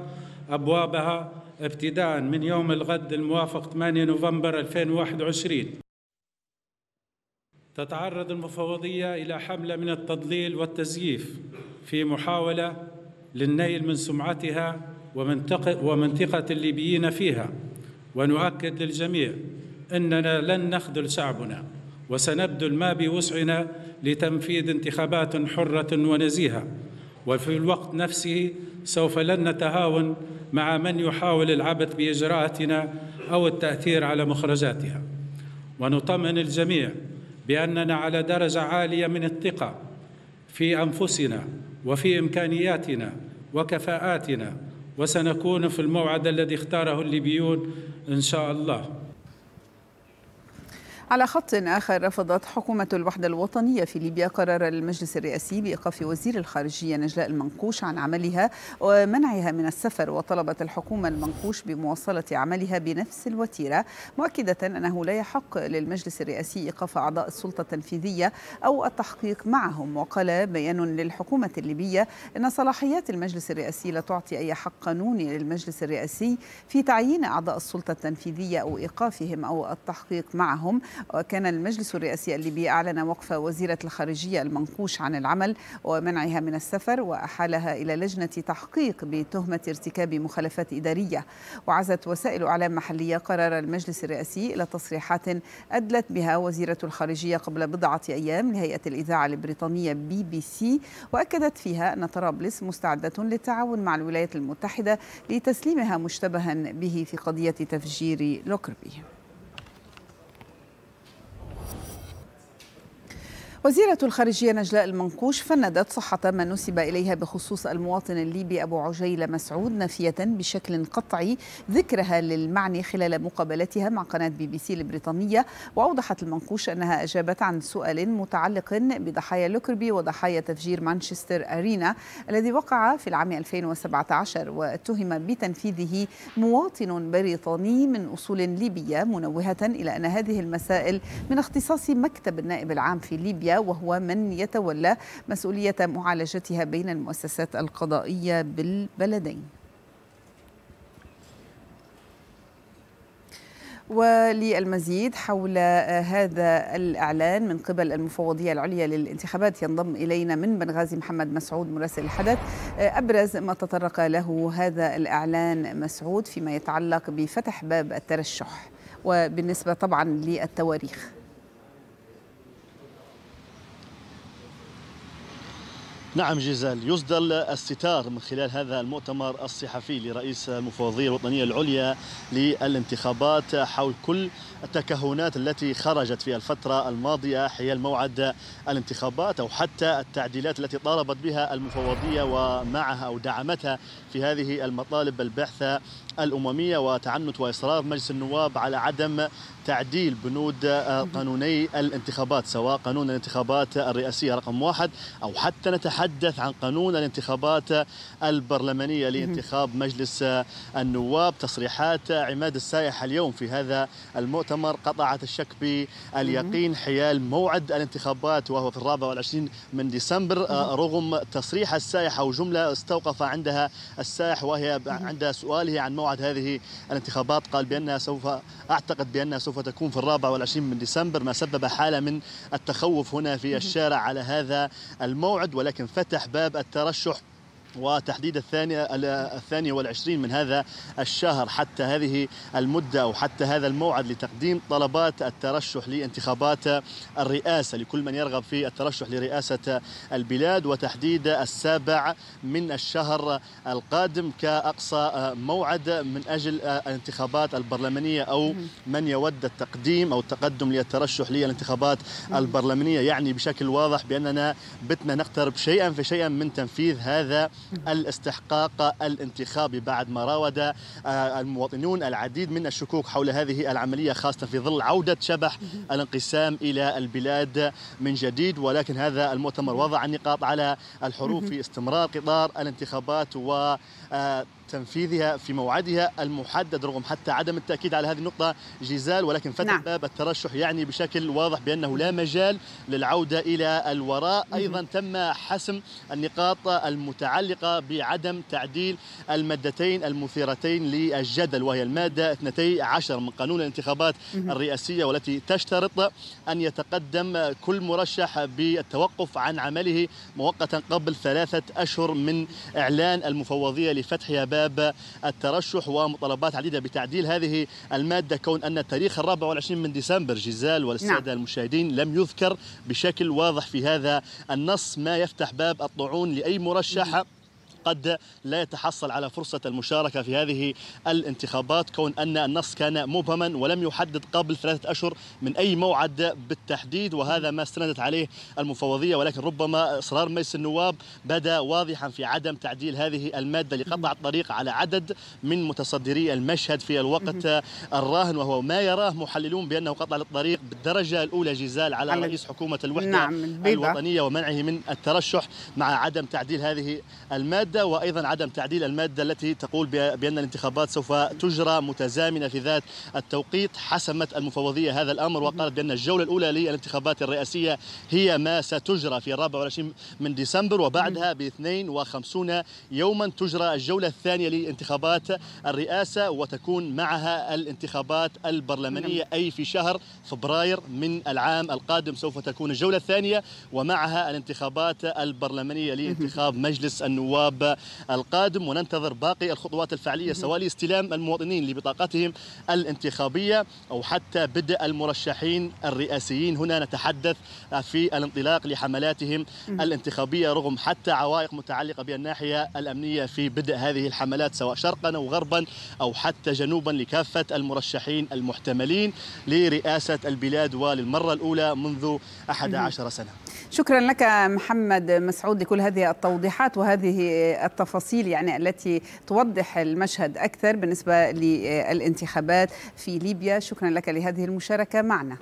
أبوابها ابتداء من يوم الغد الموافق 8 نوفمبر 2021 تتعرض المفوضية إلى حملة من التضليل والتزييف في محاولة للنيل من سمعتها ومنطقة, ومنطقة الليبيين فيها. ونؤكد للجميع أننا لن نخذل شعبنا وسنبذل ما بوسعنا لتنفيذ انتخابات حرة ونزيهة. وفي الوقت نفسه سوف لن نتهاون مع من يحاول العبث بإجراءاتنا أو التأثير على مخرجاتها. ونطمئن الجميع بأننا على درجة عالية من الثقة في أنفسنا وفي إمكانياتنا وكفاءاتنا وسنكون في الموعد الذي اختاره الليبيون إن شاء الله. على خط آخر رفضت حكومة الوحدة الوطنية في ليبيا قرار المجلس الرئاسي بإيقاف وزير الخارجية نجلاء المنقوش عن عملها ومنعها من السفر وطلبت الحكومة المنقوش بمواصلة عملها بنفس الوتيرة مؤكدة أنه لا يحق للمجلس الرئاسي إيقاف أعضاء السلطة التنفيذية أو التحقيق معهم. وقال بيان للحكومة الليبية أن صلاحيات المجلس الرئاسي لا تعطي أي حق قانوني للمجلس الرئاسي في تعيين أعضاء السلطة التنفيذية أو إيقافهم أو التحقيق معهم. وكان المجلس الرئاسي الليبي أعلن وقف وزيرة الخارجية المنقوش عن العمل ومنعها من السفر وأحالها إلى لجنة تحقيق بتهمة ارتكاب مخالفات إدارية. وعزت وسائل إعلام محلية قرار المجلس الرئاسي إلى تصريحات أدلت بها وزيرة الخارجية قبل بضعة أيام لهيئة الإذاعة البريطانية بي بي سي وأكدت فيها أن طرابلس مستعدة للتعاون مع الولايات المتحدة لتسليمها مشتبها به في قضية تفجير لوكربي. وزيرة الخارجية نجلاء المنقوش فندت صحة ما نسب إليها بخصوص المواطن الليبي أبو عجيلة مسعود نافية بشكل قطعي ذكرها للمعني خلال مقابلتها مع قناة بي بي سي البريطانية. وأوضحت المنقوش أنها أجابت عن سؤال متعلق بضحايا لوكربي وضحايا تفجير مانشستر أرينا الذي وقع في العام 2017 واتهم بتنفيذه مواطن بريطاني من أصول ليبية منوهة إلى أن هذه المسائل من اختصاص مكتب النائب العام في ليبيا وهو من يتولى مسؤولية معالجتها بين المؤسسات القضائية بالبلدين. وللمزيد حول هذا الإعلان من قبل المفوضية العليا للانتخابات ينضم إلينا من بنغازي محمد مسعود مراسل الحدث. أبرز ما تطرق له هذا الإعلان مسعود فيما يتعلق بفتح باب الترشح وبالنسبة طبعا للتواريخ. نعم جيزال يسدل الستار من خلال هذا المؤتمر الصحفي لرئيس المفوضية الوطنية العليا للانتخابات حول كل التكهنات التي خرجت في الفترة الماضية حيال موعد الانتخابات أو حتى التعديلات التي طالبت بها المفوضية ومعها أو دعمتها في هذه المطالب البعثة الأممية وتعنت وإصرار مجلس النواب على عدم تعديل بنود قانوني الانتخابات سواء قانون الانتخابات الرئاسية رقم واحد أو حتى نتحدث عن قانون الانتخابات البرلمانية لانتخاب مجلس النواب. تصريحات عماد السائح اليوم في هذا المؤتمر قطعت الشك باليقين. حيال موعد الانتخابات وهو في الرابع والعشرين من ديسمبر رغم تصريح السائح أو جملة استوقف عندها السائح وهي عند سؤاله عن موعد هذه الانتخابات قال بأنها سوف أعتقد بأنها سوف تكون في الرابع والعشرين من ديسمبر ما سبب حالة من التخوف هنا في الشارع على هذا الموعد ولكن فتح باب الترشح وتحديد الثانية الثانية والعشرين من هذا الشهر. حتى هذه المدة أو حتى هذا الموعد لتقديم طلبات الترشح لانتخابات الرئاسة لكل من يرغب في الترشح لرئاسة البلاد. وتحديد السابع من الشهر القادم كأقصى موعد من أجل الانتخابات البرلمانية أو من يود التقديم أو التقدم للترشح للانتخابات البرلمانية. يعني بشكل واضح بأننا بتنا نقترب شيئا فشيئا من تنفيذ هذا الاستحقاق الانتخابي بعد ما راود المواطنون العديد من الشكوك حول هذه العملية خاصة في ظل عودة شبح الانقسام إلى البلاد من جديد. ولكن هذا المؤتمر وضع النقاط على الحروف في استمرار قطار الانتخابات و تنفيذها في موعدها المحدد رغم حتى عدم التأكيد على هذه النقطة جيزال ولكن فتح نعم. باب الترشح يعني بشكل واضح بأنه لا مجال للعودة إلى الوراء. أيضا تم حسم النقاط المتعلقة بعدم تعديل المادتين المثيرتين للجدل وهي المادة 12 من قانون الانتخابات الرئاسية والتي تشترط أن يتقدم كل مرشح بالتوقف عن عمله مؤقتا قبل ثلاثة أشهر من إعلان المفوضية لفتحها باب الترشح ومطالبات عديدة بتعديل هذه المادة كون أن التاريخ الرابع والعشرين من ديسمبر جزال والسادة نعم. المشاهدين لم يذكر بشكل واضح في هذا النص ما يفتح باب الطعون لأي مرشح قد لا يتحصل على فرصة المشاركة في هذه الانتخابات كون أن النص كان مبهما ولم يحدد قبل ثلاثة أشهر من أي موعد بالتحديد وهذا ما استندت عليه المفوضية. ولكن ربما إصرار مجلس النواب بدا واضحا في عدم تعديل هذه المادة لقطع الطريق على عدد من متصدري المشهد في الوقت الراهن وهو ما يراه محللون بأنه قطع للطريق بالدرجة الأولى جزال على رئيس حكومة الوحدة نعم الوطنية ومنعه من الترشح مع عدم تعديل هذه المادة. المادة وأيضا عدم تعديل المادة التي تقول بأن الانتخابات سوف تجرى متزامنة في ذات التوقيت. حسمت المفوضية هذا الأمر وقالت بأن الجولة الأولى للانتخابات الرئاسية هي ما ستجرى في الرابع والعشرين من ديسمبر وبعدها ب 52 يوما تجرى الجولة الثانية لانتخابات الرئاسة وتكون معها الانتخابات البرلمانية أي في شهر فبراير من العام القادم سوف تكون الجولة الثانية ومعها الانتخابات البرلمانية لانتخاب مجلس النواب القادم وننتظر باقي الخطوات الفعلية سواء لاستلام المواطنين لبطاقتهم الانتخابية أو حتى بدء المرشحين الرئاسيين. هنا نتحدث في الانطلاق لحملاتهم الانتخابية رغم حتى عوائق متعلقة بالناحية الأمنية في بدء هذه الحملات سواء شرقا أو غربا أو حتى جنوبا لكافة المرشحين المحتملين لرئاسة البلاد وللمرة الأولى منذ 11 سنة. شكرا لك محمد مسعود لكل هذه التوضيحات وهذه التفاصيل يعني التي توضح المشهد أكثر بالنسبة للانتخابات في ليبيا. شكرا لك لهذه المشاركة. معنا.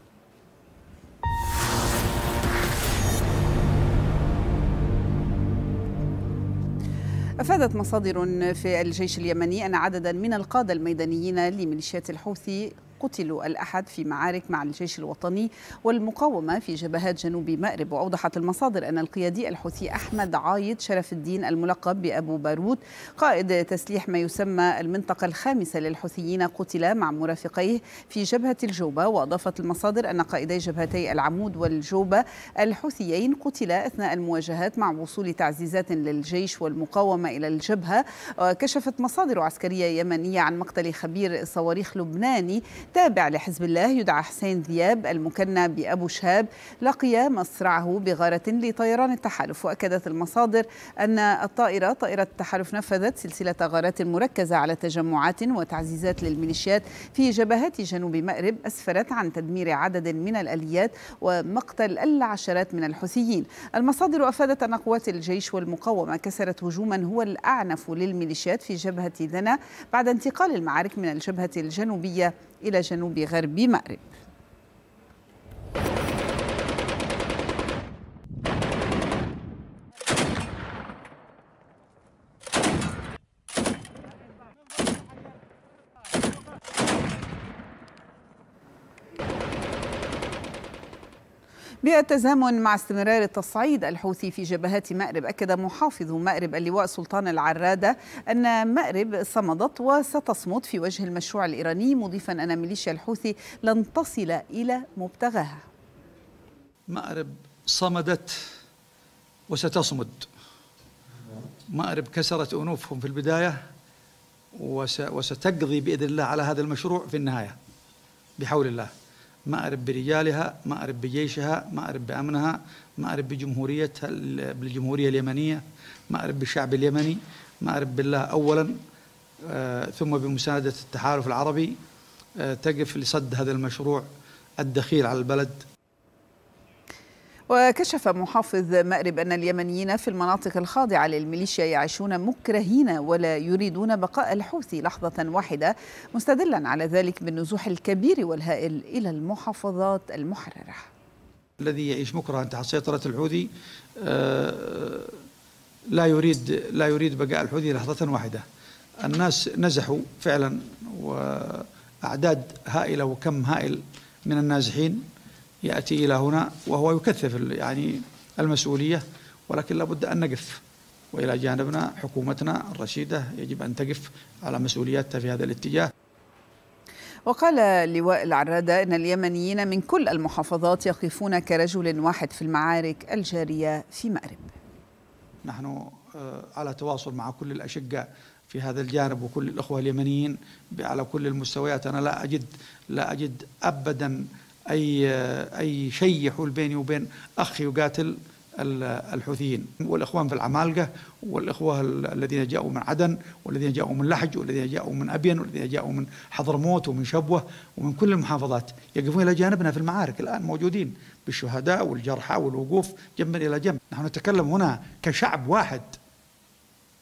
أفادت مصادر في الجيش اليمني أن عددا من القادة الميدانيين لميليشيات الحوثي قتلوا الأحد في معارك مع الجيش الوطني والمقاومة في جبهات جنوب مأرب وأوضحت المصادر أن القيادي الحوثي أحمد عايد شرف الدين الملقب بأبو بارود قائد تسليح ما يسمى المنطقة الخامسة للحوثيين قتل مع مرافقيه في جبهة الجوبة. وأضافت المصادر أن قائدي جبهتي العمود والجوبة الحوثيين قتلا أثناء المواجهات مع وصول تعزيزات للجيش والمقاومة إلى الجبهة. كشفت مصادر عسكرية يمنية عن مقتل خبير صواريخ لبناني تابع لحزب الله يدعى حسين ذياب المكنى بأبو شهاب لقي مصرعه بغارة لطيران التحالف. وأكدت المصادر أن الطائرة طائرة التحالف نفذت سلسلة غارات مركزة على تجمعات وتعزيزات للميليشيات في جبهات جنوب مأرب أسفرت عن تدمير عدد من الآليات ومقتل العشرات من الحوثيين. المصادر أفادت أن قوات الجيش والمقاومة كسرت هجوما هو الأعنف للميليشيات في جبهة ذنا بعد انتقال المعارك من الجبهة الجنوبية إلى جنوب غرب مأرب بالتزامن مع استمرار التصعيد الحوثي في جبهات مأرب أكد محافظ مأرب اللواء سلطان العرادة أن مأرب صمدت وستصمد في وجه المشروع الإيراني مضيفا أن ميليشيا الحوثي لن تصل إلى مبتغاها. مأرب صمدت وستصمد. مأرب كسرت أنوفهم في البداية وستقضي بإذن الله على هذا المشروع في النهاية بحول الله. مأرب برجالها مأرب بجيشها مأرب بأمنها مأرب بجمهوريتها بالجمهورية اليمنية مأرب بالشعب اليمني مأرب بالله أولا آه ثم بمساندة التحالف العربي آه تقف لصد هذا المشروع الدخيل على البلد. وكشف محافظ مأرب أن اليمنيين في المناطق الخاضعة للميليشيا يعيشون مكرهين ولا يريدون بقاء الحوثي لحظة واحدة مستدلا على ذلك بالنزوح الكبير والهائل إلى المحافظات المحررة. الذي يعيش مكرها تحت سيطرة الحوثي لا يريد لا يريد بقاء الحوثي لحظة واحدة. الناس نزحوا فعلا وأعداد هائلة وكم هائل من النازحين يأتي إلى هنا وهو يكثف يعني المسؤولية ولكن لابد أن نقف. وإلى جانبنا حكومتنا الرشيدة يجب أن تقف على مسؤولياتها في هذا الاتجاه. وقال لواء العرادة أن اليمنيين من كل المحافظات يقفون كرجل واحد في المعارك الجارية في مأرب. نحن على تواصل مع كل الأشقاء في هذا الجانب وكل الأخوة اليمنيين على كل المستويات. أنا لا أجد لا أجد أبدا أي أي شيء يحول بيني وبين أخ يقاتل الحوثيين. والإخوان في العمالقة والإخوة الذين جاءوا من عدن والذين جاءوا من لحج والذين جاءوا من أبين والذين جاءوا من حضرموت ومن شبوة ومن كل المحافظات. يقفون إلى جانبنا في المعارك الآن موجودين بالشهداء والجرحى والوقوف جنبا إلى جنب. نحن نتكلم هنا كشعب واحد.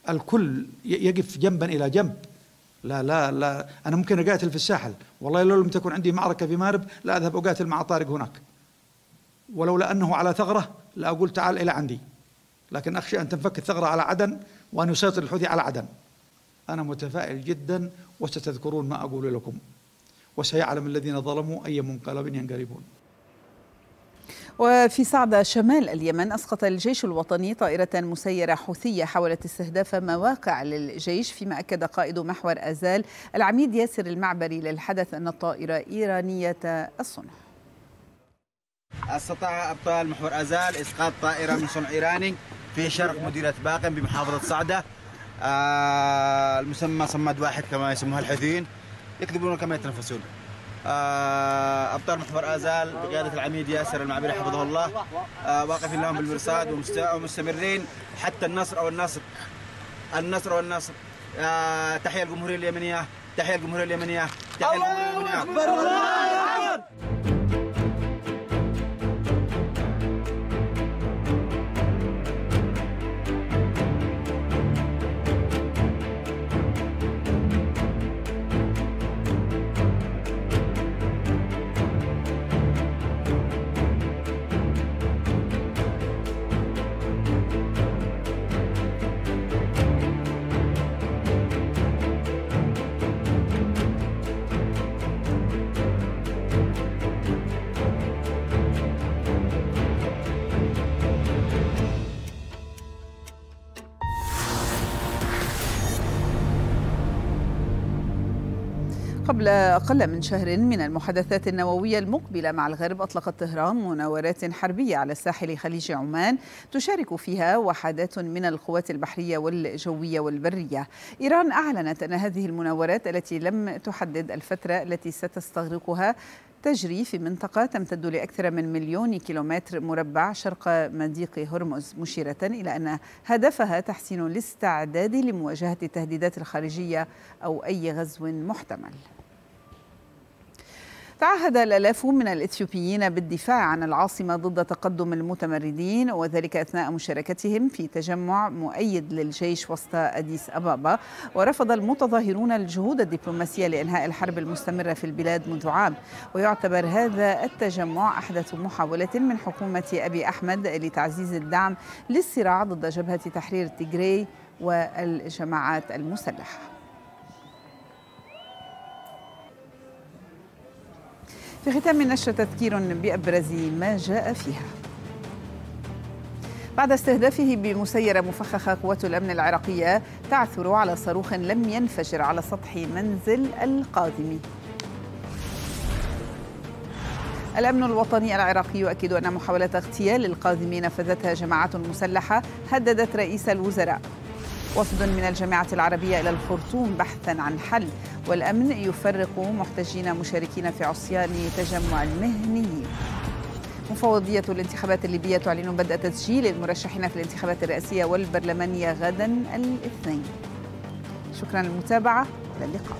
الكل يقف جنبا إلى جنب. لا لا لا. أنا ممكن أقاتل في الساحل. والله لو لم تكن عندي معركة في مارب لا أذهب أقاتل مع طارق هناك. ولولا أنه على ثغرة لا أقول تعال إلى عندي. لكن أخشى أن تنفك الثغرة على عدن وأن يسيطر الحوثي على عدن. أنا متفائل جدا وستذكرون ما أقول لكم. وسيعلم الذين ظلموا أي منقلب ينقلبون. وفي صعدة شمال اليمن أسقط الجيش الوطني طائرة مسيرة حوثية حاولت استهداف مواقع للجيش فيما أكد قائد محور أزال العميد ياسر المعبري للحدث أن الطائرة إيرانية الصنع. أستطاع أبطال محور أزال إسقاط طائرة من صنع إيراني في شرق مديريه باقم بمحافظة صعدة. آه المسمى صمد واحد كما يسموها الحوثيين يكذبون كما يتنفسون. أبطال محور آزال بقيادة العميد ياسر المعبري حفظه الله. آه واقفين لهم بالمرصاد ومستمرين. حتى النصر أو النصر النصر والنصر آه تحية الجمهوريه اليمنية تحية الجمهوريه اليمنية تحية الجمهوريه اليمنية. قبل أقل من شهر من المحادثات النووية المقبلة مع الغرب أطلقت طهران مناورات حربية على ساحل خليج عمان تشارك فيها وحدات من القوات البحرية والجوية والبرية. إيران أعلنت أن هذه المناورات التي لم تحدد الفترة التي ستستغرقها تجري في منطقة تمتد لأكثر من مليون كيلومتر مربع شرق مضيق هرمز مشيرة إلى أن هدفها تحسين الاستعداد لمواجهة التهديدات الخارجية أو أي غزو محتمل. تعهد الآلاف من الإثيوبيين بالدفاع عن العاصمة ضد تقدم المتمردين وذلك أثناء مشاركتهم في تجمع مؤيد للجيش وسط أديس أبابا. ورفض المتظاهرون الجهود الدبلوماسية لإنهاء الحرب المستمرة في البلاد منذ عام. ويعتبر هذا التجمع أحدث محاولة من حكومة أبي أحمد لتعزيز الدعم للصراع ضد جبهة تحرير تيغراي والجماعات المسلحة. في ختام النشرة تذكير بأبرز ما جاء فيها. بعد استهدافه بمسيرة مفخخة قوات الأمن العراقية تعثر على صاروخ لم ينفجر على سطح منزل القاذمي الأمن الوطني العراقي يؤكد أن محاولة اغتيال القاذمي نفذتها جماعات مسلحة هددت رئيس الوزراء. وفد من الجامعة العربية إلى الخرطوم بحثا عن حل والأمن يفرق محتجين مشاركين في عصيان تجمع المهنيين. مفوضية الانتخابات الليبية تعلن بدء تسجيل المرشحين في الانتخابات الرئاسية والبرلمانية غدا الاثنين. شكرا للمتابعة إلى اللقاء.